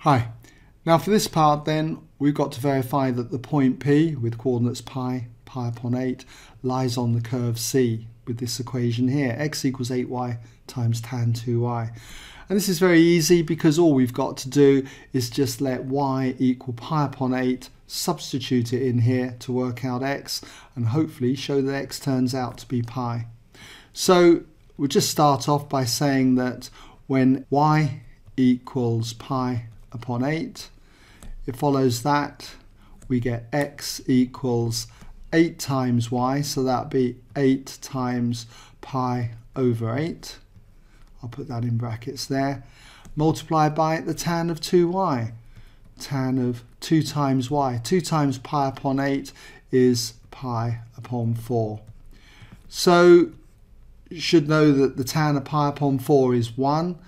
Hi. Now for this part then, we've got to verify that the point P with coordinates pi, pi upon 8, lies on the curve C with this equation here, x equals 8y times tan 2y. And this is very easy because all we've got to do is just let y equal pi upon 8, substitute it in here to work out x, and hopefully show that x turns out to be pi. So we'll just start off by saying that when y equals pi upon 8. It follows that we get x equals 8 times y, so that'd be 8 times pi over 8. I'll put that in brackets there. Multiplied by the tan of 2y. Tan of 2 times y. 2 times pi upon 8 is pi upon 4. So you should know that the tan of pi upon 4 is 1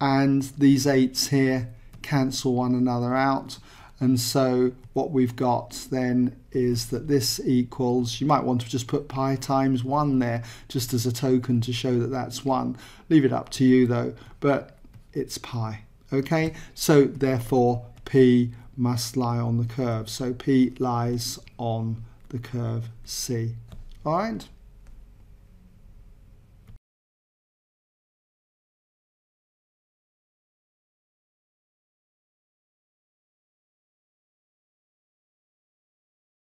and these 8's here cancel one another out and so what we've got then is that this equals, you might want to just put pi times 1 there just as a token to show that that's 1. Leave it up to you though, but it's pi. Okay, so therefore P must lie on the curve. So P lies on the curve C. All right.